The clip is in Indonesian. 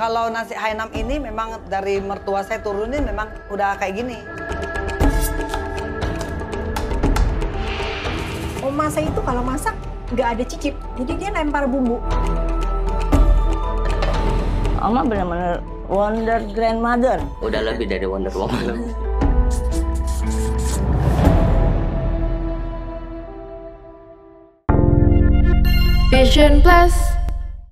Kalau nasi Hainam ini memang dari mertua saya turunin memang udah kayak gini. Oh, Oma saya itu kalau masak nggak ada cicip, jadi dia lempar bumbu. Oma benar-benar wonder grandmother. Udah lebih dari Wonder Woman. Vision Plus